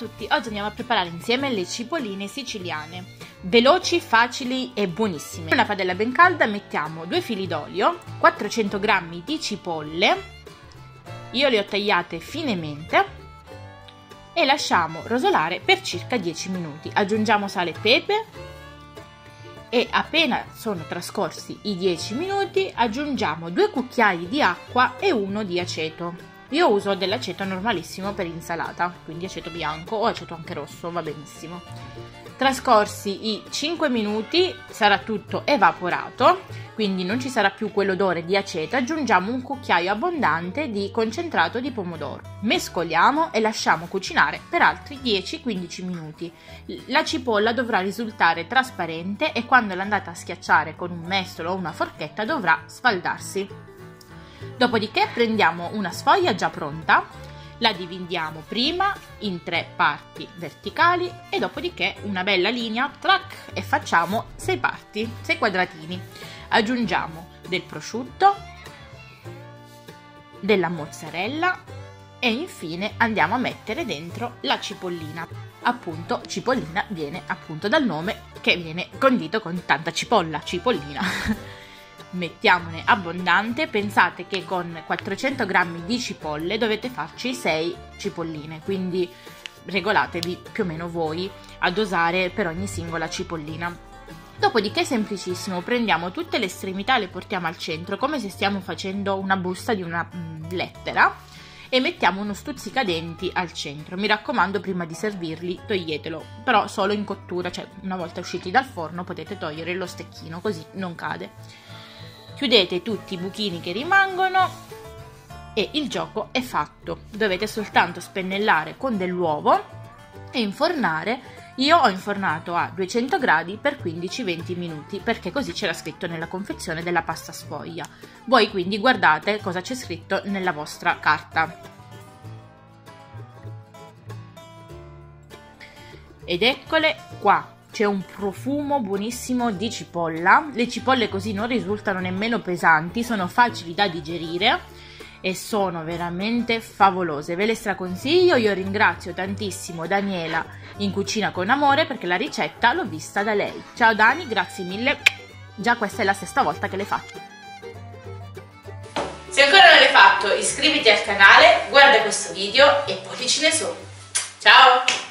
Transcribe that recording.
tutti, oggi andiamo a preparare insieme le cipolline siciliane. Veloci, facili e buonissime. In una padella ben calda mettiamo due fili d'olio, 400 g di cipolle, io le ho tagliate finemente e lasciamo rosolare per circa 10 minuti. Aggiungiamo sale e pepe e appena sono trascorsi i 10 minuti aggiungiamo due cucchiai di acqua e uno di aceto. Io uso dell'aceto normalissimo per insalata, quindi aceto bianco o aceto anche rosso, va benissimo. Trascorsi i 5 minuti sarà tutto evaporato, quindi non ci sarà più quell'odore di aceto, aggiungiamo un cucchiaio abbondante di concentrato di pomodoro. Mescoliamo e lasciamo cucinare per altri 10-15 minuti. La cipolla dovrà risultare trasparente e quando l'andate a schiacciare con un mestolo o una forchetta dovrà sfaldarsi. Dopodiché prendiamo una sfoglia già pronta, la dividiamo prima in tre parti verticali e dopodiché una bella linea track e facciamo sei parti, sei quadratini. Aggiungiamo del prosciutto, della mozzarella e infine andiamo a mettere dentro la cipollina. Appunto, cipollina viene appunto dal nome che viene condito con tanta cipolla, cipollina. mettiamone abbondante, pensate che con 400 g di cipolle dovete farci 6 cipolline, quindi regolatevi più o meno voi a dosare per ogni singola cipollina. Dopodiché è semplicissimo, prendiamo tutte le estremità e le portiamo al centro come se stiamo facendo una busta di una mm, lettera e mettiamo uno stuzzicadenti al centro. Mi raccomando, prima di servirli toglietelo, però solo in cottura, cioè una volta usciti dal forno potete togliere lo stecchino così non cade chiudete tutti i buchini che rimangono e il gioco è fatto. Dovete soltanto spennellare con dell'uovo e infornare. Io ho infornato a 200 gradi per 15-20 minuti perché così c'era scritto nella confezione della pasta sfoglia. Voi quindi guardate cosa c'è scritto nella vostra carta. Ed eccole qua, c'è un profumo buonissimo di cipolla. Le cipolle così non risultano nemmeno pesanti, sono facili da digerire e sono veramente favolose. Ve le straconsiglio. Io ringrazio tantissimo Daniela in Cucina con Amore perché la ricetta l'ho vista da lei. Ciao Dani, grazie mille. Già questa è la sesta volta che le faccio. Se ancora non l'hai fatto, iscriviti al canale, guarda questo video e pollicine su. Ciao!